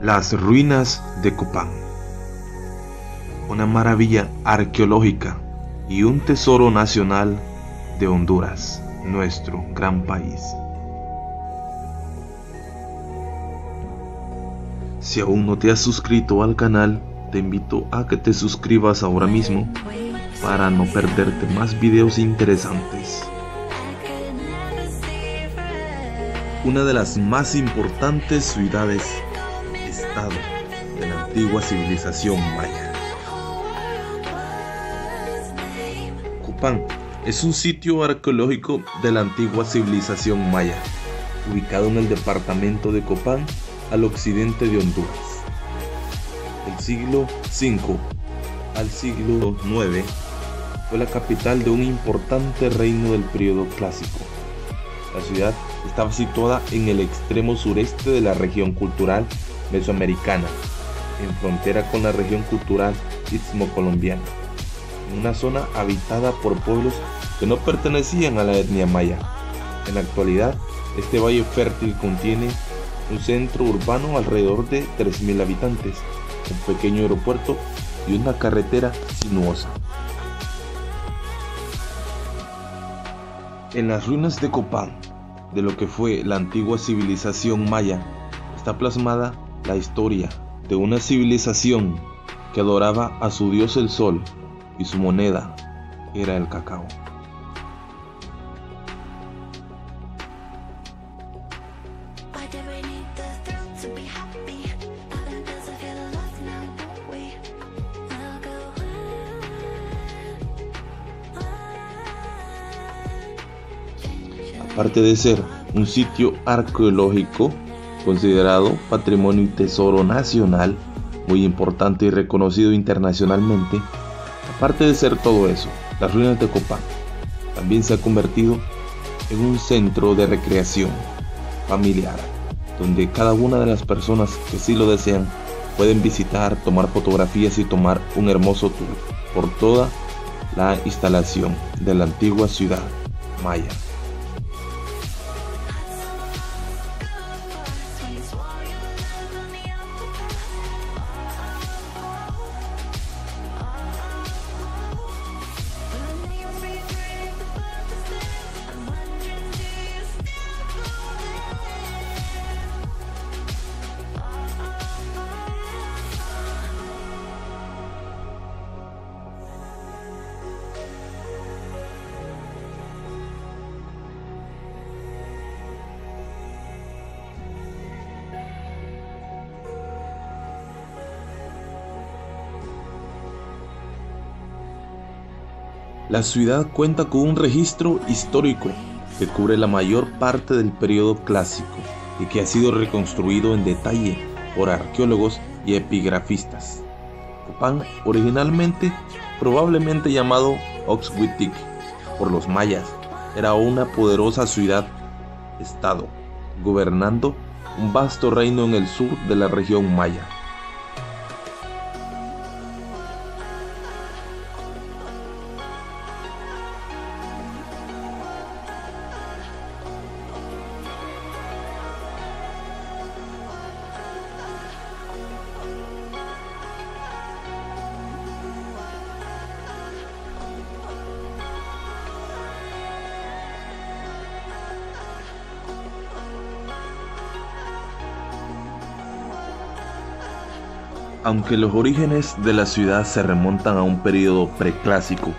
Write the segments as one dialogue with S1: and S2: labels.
S1: Las ruinas de Copán. Una maravilla arqueológica y un tesoro nacional de Honduras, nuestro gran país. Si aún no te has suscrito al canal, te invito a que te suscribas ahora mismo para no perderte más videos interesantes. Una de las más importantes ciudades la antigua civilización maya. Copán es un sitio arqueológico de la antigua civilización maya, ubicado en el departamento de Copán, al occidente de Honduras. El siglo V al siglo IX fue la capital de un importante reino del periodo clásico. La ciudad estaba situada en el extremo sureste de la región cultural mesoamericana, en frontera con la región cultural istmo-colombiana, en una zona habitada por pueblos que no pertenecían a la etnia maya. En la actualidad, este valle fértil contiene un centro urbano alrededor de 3.000 habitantes, un pequeño aeropuerto y una carretera sinuosa. En las ruinas de Copán, de lo que fue la antigua civilización maya, está plasmada la historia de una civilización que adoraba a su dios el sol y su moneda era el cacao. Aparte de ser un sitio arqueológico, considerado patrimonio y tesoro nacional, muy importante y reconocido internacionalmente, aparte de ser todo eso, las ruinas de Copán también se ha convertido en un centro de recreación familiar, donde cada una de las personas que sí lo desean pueden visitar, tomar fotografías y tomar un hermoso tour por toda la instalación de la antigua ciudad maya. La ciudad cuenta con un registro histórico que cubre la mayor parte del periodo clásico y que ha sido reconstruido en detalle por arqueólogos y epigrafistas. Copán, originalmente probablemente llamado Oxwitik por los mayas, era una poderosa ciudad-estado, gobernando un vasto reino en el sur de la región maya. Aunque los orígenes de la ciudad se remontan a un periodo preclásico,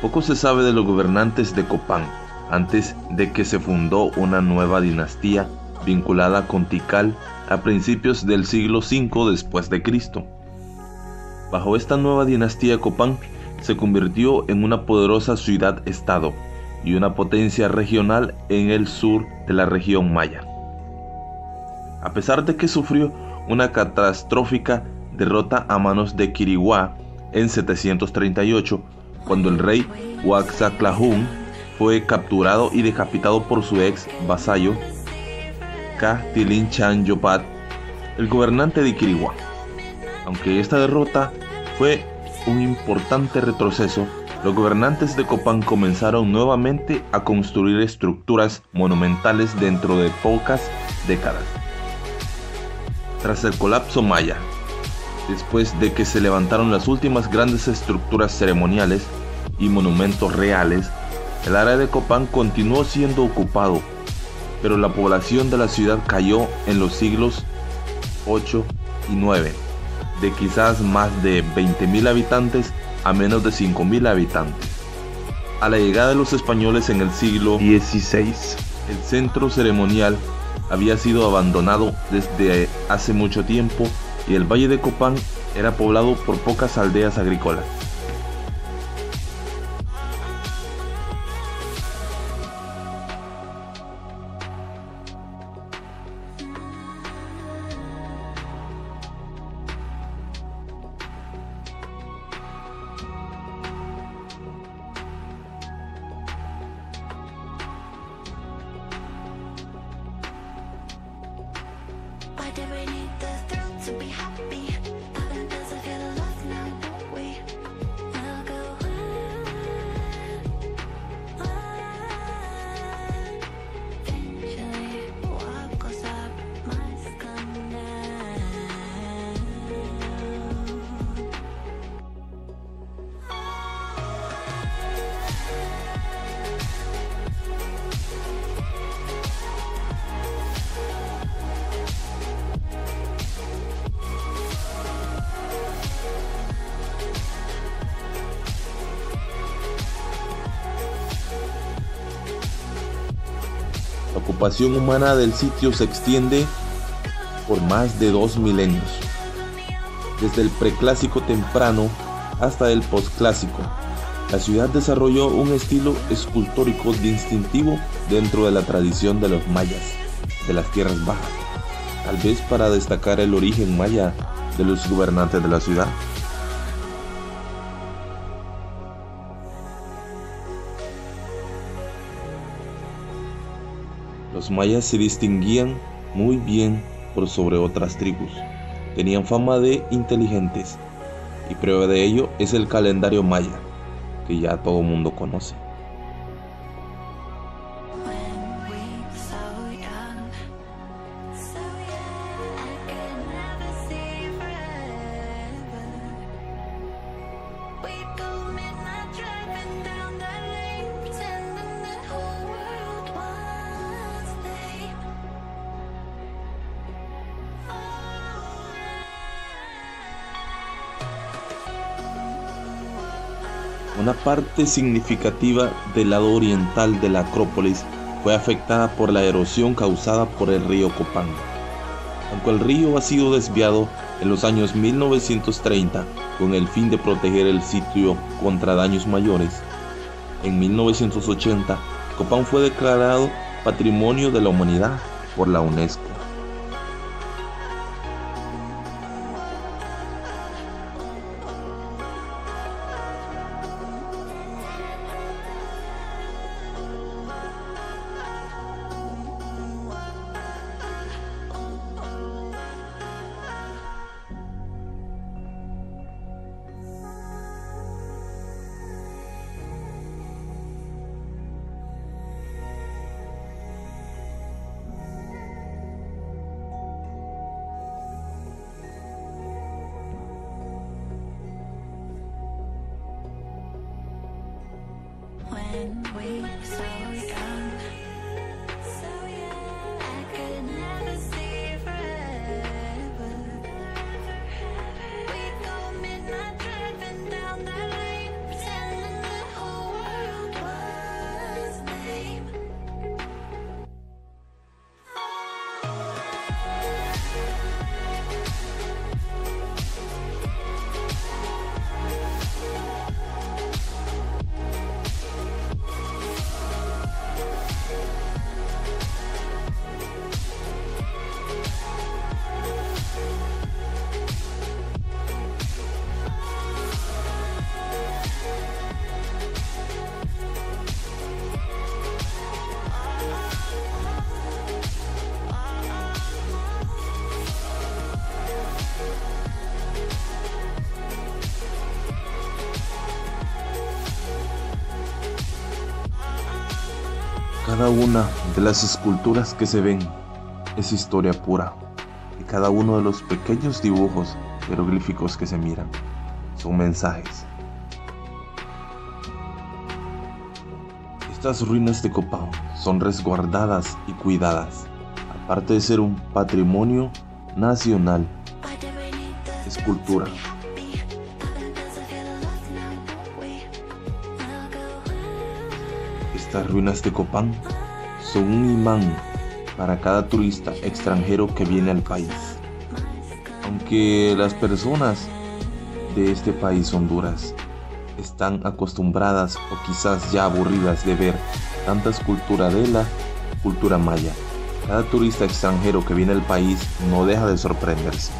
S1: poco se sabe de los gobernantes de Copán antes de que se fundó una nueva dinastía vinculada con Tikal a principios del siglo V después de Cristo. Bajo esta nueva dinastía Copán se convirtió en una poderosa ciudad-estado y una potencia regional en el sur de la región maya. A pesar de que sufrió una catastrófica derrota a manos de Quiriguá en 738, cuando el rey Huaxaclahún fue capturado y decapitado por su ex vasallo Tilin Chan Yopat, el gobernante de Quiriguá. Aunque esta derrota fue un importante retroceso, los gobernantes de Copán comenzaron nuevamente a construir estructuras monumentales dentro de pocas décadas. Tras el colapso maya, después de que se levantaron las últimas grandes estructuras ceremoniales y monumentos reales, el área de Copán continuó siendo ocupado, pero la población de la ciudad cayó en los siglos 8 y 9, de quizás más de 20.000 habitantes a menos de 5.000 habitantes. A la llegada de los españoles en el siglo XVI, el centro ceremonial había sido abandonado desde hace mucho tiempo y el valle de Copán era poblado por pocas aldeas agrícolas. La ocupación humana del sitio se extiende por más de dos milenios, desde el preclásico temprano hasta el posclásico. La ciudad desarrolló un estilo escultórico distintivo dentro de la tradición de los mayas de las tierras bajas, tal vez para destacar el origen maya de los gobernantes de la ciudad. Los mayas se distinguían muy bien por sobre otras tribus. Tenían fama de inteligentes y prueba de ello es el calendario maya, que ya todo mundo conoce. Una parte significativa del lado oriental de la Acrópolis fue afectada por la erosión causada por el río Copán. Aunque el río ha sido desviado en los años 1930 con el fin de proteger el sitio contra daños mayores, en 1980 Copán fue declarado Patrimonio de la Humanidad por la UNESCO. When we. So Cada una de las esculturas que se ven es historia pura, y cada uno de los pequeños dibujos jeroglíficos que se miran son mensajes. Estas ruinas de Copán son resguardadas y cuidadas, aparte de ser un patrimonio nacional, es Estas ruinas de Copán son un imán para cada turista extranjero que viene al país. Aunque las personas de este país Honduras están acostumbradas o quizás ya aburridas de ver tanta escultura de la cultura maya, cada turista extranjero que viene al país no deja de sorprenderse.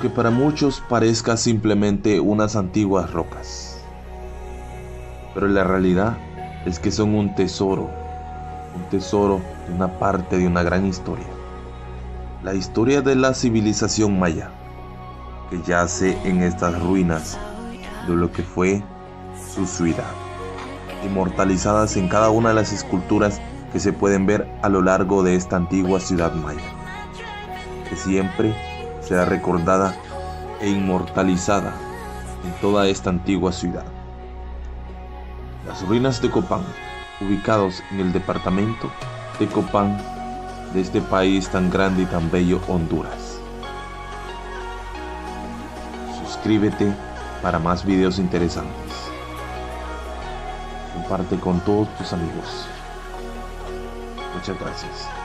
S1: Aunque para muchos parezca simplemente unas antiguas rocas. Pero la realidad es que son un tesoro, un tesoro de una parte de una gran historia. La historia de la civilización maya, que yace en estas ruinas de lo que fue su ciudad, inmortalizadas en cada una de las esculturas que se pueden ver a lo largo de esta antigua ciudad maya, que siempre será recordada e inmortalizada en toda esta antigua ciudad. Las ruinas de Copán, ubicados en el departamento de Copán de este país tan grande y tan bello Honduras. Suscríbete para más videos interesantes. Comparte con todos tus amigos. Muchas gracias.